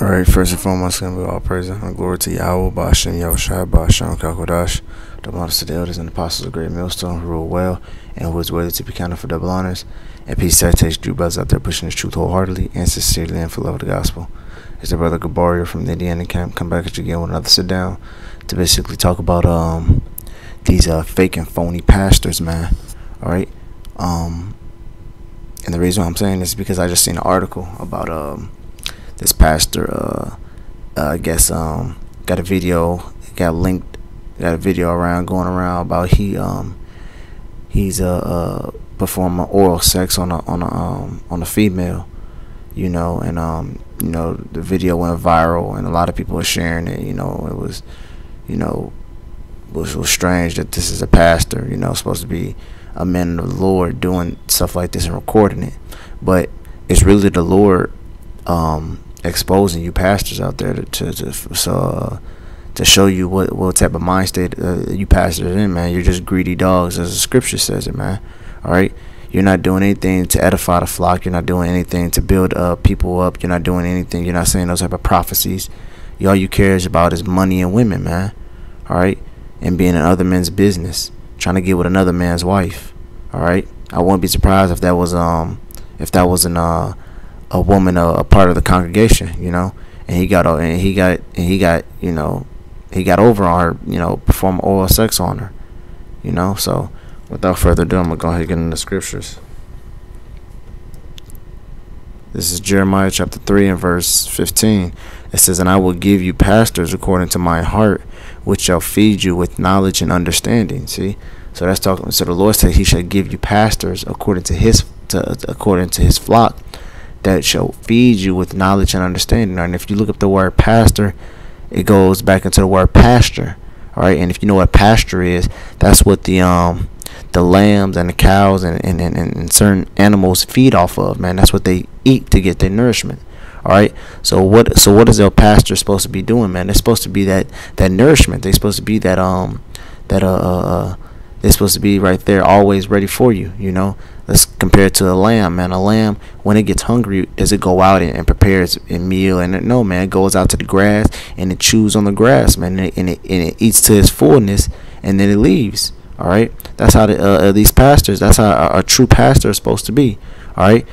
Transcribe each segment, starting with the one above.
Alright, first and foremost, gonna be all praise and glory to Yahweh, Bashem, Yahushua, Bashem, Kakodash, the modest of the elders and apostles of great millstone who rule well and who is worthy to be counted for double honors. And peace takes Drew brothers out there pushing the truth wholeheartedly and sincerely and for love of the gospel. It's the brother Gabario from the Indiana camp. Come back at you again with another sit down to basically talk about um these uh fake and phony pastors, man. Alright? Um and the reason why I'm saying this is because I just seen an article about um this pastor uh, uh, I guess um got a video got linked got a video around going around about he um he's uh, uh performing oral sex on a on a um on a female you know and um you know the video went viral and a lot of people are sharing it you know it was you know was, was strange that this is a pastor you know supposed to be a man of the Lord doing stuff like this and recording it. But it's really the Lord um exposing you pastors out there to to, to so uh, to show you what what type of mind state uh, you pastors in, man. You're just greedy dogs, as the scripture says it, man. All right. You're not doing anything to edify the flock. You're not doing anything to build uh, people up. You're not doing anything. You're not saying those type of prophecies. All you care about is money and women, man. All right, and being in other men's business, trying to get with another man's wife. All right, I wouldn't be surprised if that was um if that was an uh a woman a, a part of the congregation, you know, and he got and he got and he got you know he got over on her, you know, perform oral sex on her, you know. So without further ado, I'm gonna go ahead and get into the scriptures. This is Jeremiah chapter 3 and verse 15. It says, And I will give you pastors according to my heart, which shall feed you with knowledge and understanding. See? So that's talking so the Lord said he shall give you pastors according to his to, according to his flock that shall feed you with knowledge and understanding. And if you look up the word pastor, it goes back into the word pasture. All right, and if you know what pasture is, that's what the um the lambs and the cows and, and, and, and certain animals feed off of, man. That's what they eat to get their nourishment. All right. So what so what is their pastor supposed to be doing, man? They're supposed to be that that nourishment. They're supposed to be that um that uh, uh, they're supposed to be right there, always ready for you. You know, let's compare it to a lamb, man. A lamb, when it gets hungry, does it go out and, and prepare its a meal? And it, no, man, it goes out to the grass and it chews on the grass, man, and it, and it, and it eats to its fullness, and then it leaves. All right, that's how the, uh, uh these pastors. That's how a, a true pastor is supposed to be. All right,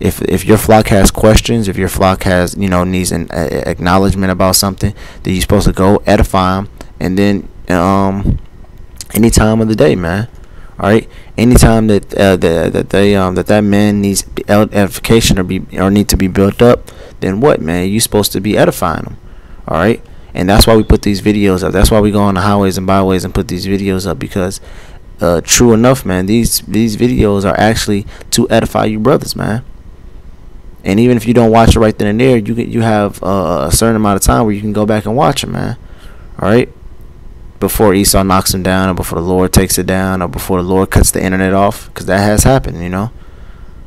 if if your flock has questions, if your flock has you know needs an acknowledgement about something, then you're supposed to go edify them, and then um any time of the day, man. All right. Anytime that uh, that that they um that that man needs edification or be or need to be built up, then what, man? You supposed to be edifying them. All right. And that's why we put these videos up. That's why we go on the highways and byways and put these videos up because, uh, true enough, man, these these videos are actually to edify you brothers, man. And even if you don't watch it right then and there, you can, you have uh, a certain amount of time where you can go back and watch it, man. All right before Esau knocks him down, or before the Lord takes it down, or before the Lord cuts the internet off, because that has happened, you know.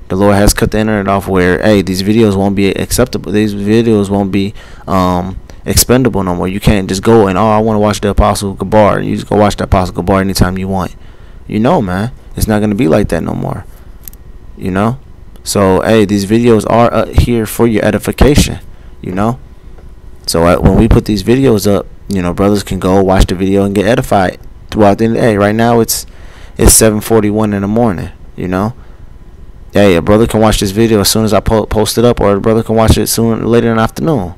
The Lord has cut the internet off where, hey, these videos won't be acceptable. These videos won't be um, expendable no more. You can't just go and, oh, I want to watch the Apostle Gabar. You just go watch the Apostle Gabar anytime you want. You know, man. It's not going to be like that no more. You know? So, hey, these videos are uh, here for your edification. You know? So, uh, when we put these videos up, you know, brothers can go watch the video and get edified throughout the day. Right now, it's it's 7:41 in the morning. You know, hey, a brother can watch this video as soon as I po- post it up, or a brother can watch it soon later in the afternoon.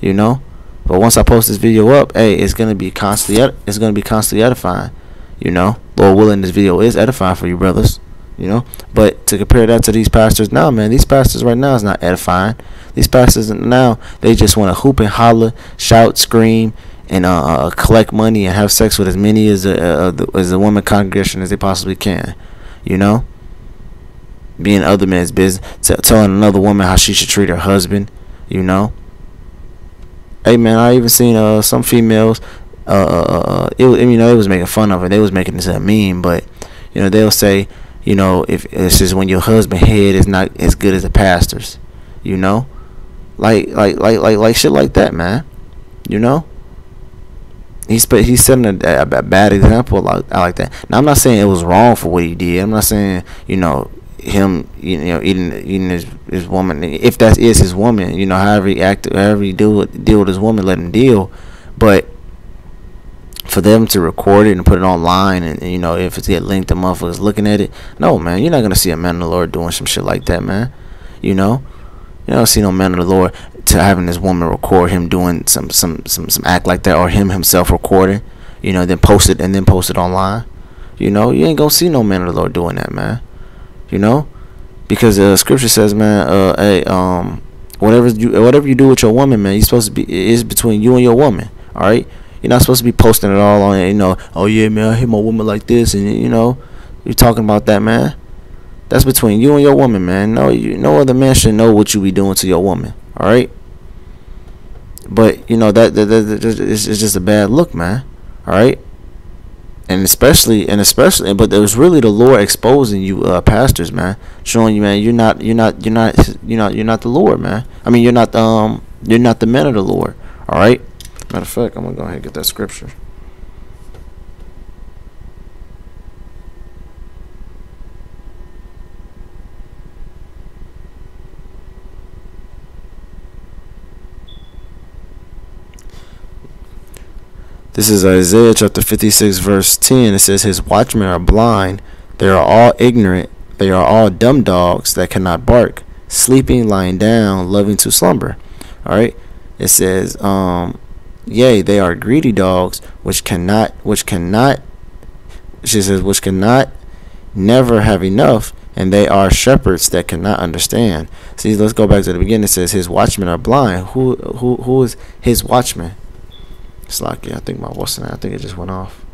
You know, but once I post this video up, hey, it's gonna be constantly ed- it's gonna be constantly edifying. You know, Lord willing, this video is edifying for you brothers. You know, but to compare that to these pastors now, man, these pastors right now is not edifying. These pastors now they just want to hoop and holler, shout, scream, and uh, uh, collect money and have sex with as many as a, uh, as a woman congregation as they possibly can. You know, being other men's business, t- telling another woman how she should treat her husband. You know. Hey man, I even seen uh some females. Uh, uh, uh, it you know, it was making fun of her. They was making this a meme, but you know, they'll say, you know, if it's just when your husband head is not as good as the pastor's, you know, like like like like like shit like that, man. You know, he's but he's setting a, a, a bad example like, like that. Now I'm not saying it was wrong for what he did. I'm not saying you know him, you know, eating eating his his woman. If that is his woman, you know, however he act, however he deal with, deal with his woman, let him deal. But for them to record it and put it online, and, and you know, if it's get linked, the motherfuckers looking at it. No, man, you're not gonna see a man of the Lord doing some shit like that, man. You know, you don't see no man of the Lord to having this woman record him doing some some some some act like that, or him himself recording. You know, then post it and then post it online. You know, you ain't gonna see no man of the Lord doing that, man. You know, because uh, scripture says, man, uh, hey, um, whatever you whatever you do with your woman, man, you supposed to be is between you and your woman. All right, you're not supposed to be posting it all on, you know, oh yeah, man, I hit my woman like this, and you know, you're talking about that, man. That's between you and your woman, man. No, you, no other man should know what you be doing to your woman. All right. But you know that, that, that, that it's, it's just a bad look, man. All right and especially and especially but it was really the lord exposing you uh, pastors man. Showing you man you're not you're not you're not you're not you're not the lord man. I mean you're not um you're not the men of the lord. All right matter of fact i'm gonna go ahead and get that scripture This is Isaiah chapter 56, verse 10. It says, His watchmen are blind. They are all ignorant. They are all dumb dogs that cannot bark, sleeping, lying down, loving to slumber. All right. It says, um, Yea, they are greedy dogs, which cannot, which cannot, she says, which cannot never have enough, and they are shepherds that cannot understand. See, let's go back to the beginning. It says, His watchmen are blind. Who, who, who is his watchman? It's yeah, I think my what's name? I think it just went off.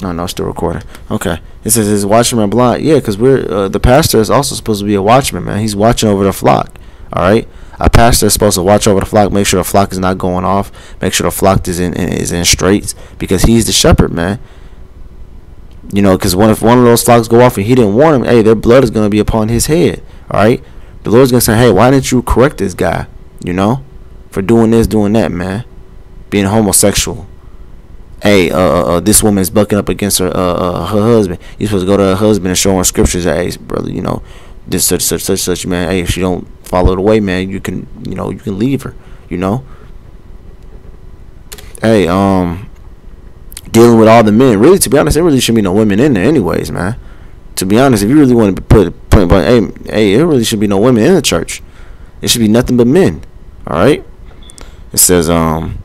No, no, still recording. Okay. It says his watchman blind. Yeah, because we're uh, the pastor is also supposed to be a watchman, man. He's watching over the flock. All right. A pastor is supposed to watch over the flock, make sure the flock is not going off, make sure the flock is in is in straits, because he's the shepherd, man. You know, because one if one of those flocks go off and he didn't warn him, hey, their blood is going to be upon his head. All right the Lord's gonna say, hey, why didn't you correct this guy? You know, for doing this, doing that, man, being homosexual. Hey, uh, uh, uh this woman is bucking up against her, uh, uh, her husband. You're supposed to go to her husband and show her scriptures. Hey, brother, you know, this such, such, such, such, man. Hey, if she don't follow the way, man, you can, you know, you can leave her. You know. Hey, um, dealing with all the men. Really, to be honest, there really shouldn't be no women in there, anyways, man to be honest, if you really want to put point blank, hey, hey, there really should be no women in the church. It should be nothing but men. All right. It says, um,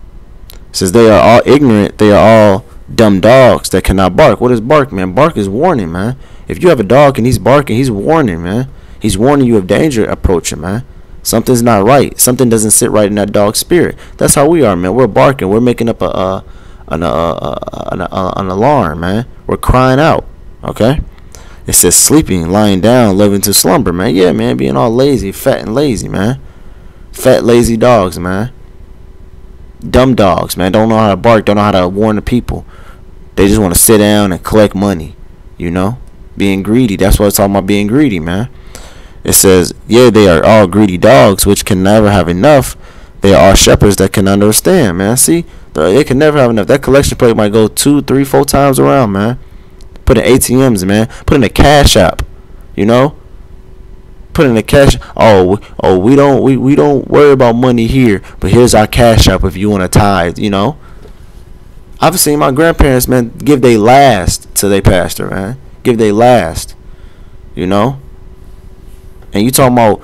it says they are all ignorant. They are all dumb dogs that cannot bark. What is bark, man? Bark is warning, man. If you have a dog and he's barking, he's warning, man. He's warning you of danger approaching, man. Something's not right. Something doesn't sit right in that dog's spirit. That's how we are, man. We're barking. We're making up a, a an, a, an, a, an alarm, man. We're crying out. Okay. It says sleeping, lying down, loving to slumber, man. Yeah, man, being all lazy, fat and lazy, man. Fat, lazy dogs, man. Dumb dogs, man. Don't know how to bark, don't know how to warn the people. They just want to sit down and collect money, you know? Being greedy. That's what it's all about being greedy, man. It says, yeah, they are all greedy dogs, which can never have enough. They are all shepherds that can understand, man. See, they can never have enough. That collection plate might go two, three, four times around, man. Put in ATMs, man. Put in a cash app. You know? Put in a cash oh oh we don't we, we don't worry about money here, but here's our cash app if you want to tithe, you know? I've seen my grandparents, man, give they last to their pastor, man. Give they last. You know? And you talking about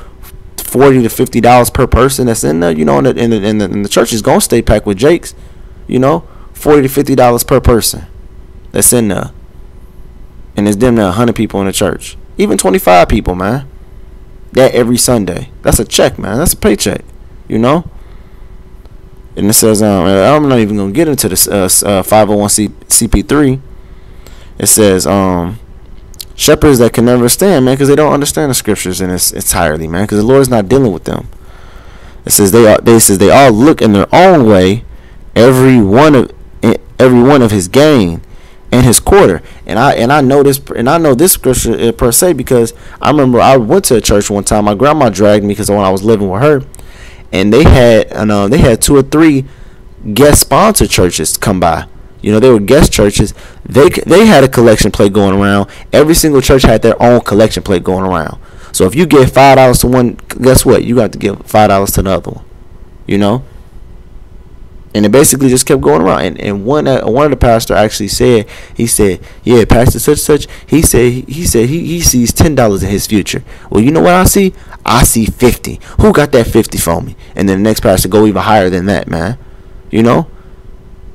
forty to fifty dollars per person that's in there, you know, and the, and the, and the, and the church is gonna stay packed with Jakes, you know, forty to fifty dollars per person that's in there and there's them there 100 people in the church. Even 25 people, man. That every Sunday. That's a check, man. That's a paycheck. You know? And it says, um, I'm not even going to get into this uh, uh, 501c CP3. It says, um, shepherds that can never stand, man, because they don't understand the scriptures in its entirely, man, because the Lord's not dealing with them. It says they are. They says they all look in their own way, every one of every one of his gain, and his quarter. And I and I know this and I know this scripture uh, per se because I remember I went to a church one time. My grandma dragged me because when I was living with her, and they had and uh, they had two or three guest sponsored churches come by. You know, they were guest churches. They they had a collection plate going around. Every single church had their own collection plate going around. So if you give five dollars to one, guess what? You got to give five dollars to the other one. You know. And it basically just kept going around. And, and one uh, one of the pastor actually said, he said, yeah, Pastor such such. He said he said he, he sees ten dollars in his future. Well, you know what I see? I see fifty. Who got that fifty for me? And then the next pastor go even higher than that, man. You know,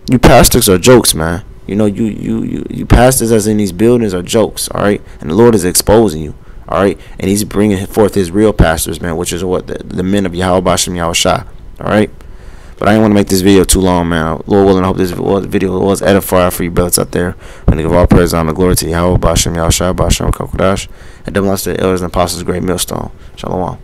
you pastors are jokes, man. You know, you you you, you pastors as in these buildings are jokes. All right, and the Lord is exposing you. All right, and He's bringing forth His real pastors, man, which is what the, the men of Yahweh Yahushua. All right. But I didn't want to make this video too long, man. Lord willing, I hope this video was edifying for you brothers out there. And to give all praise and glory to Yahweh, Bashem, Yahushua, Bashem, Kokodash, and double the elders and apostles, great millstone. Shalom.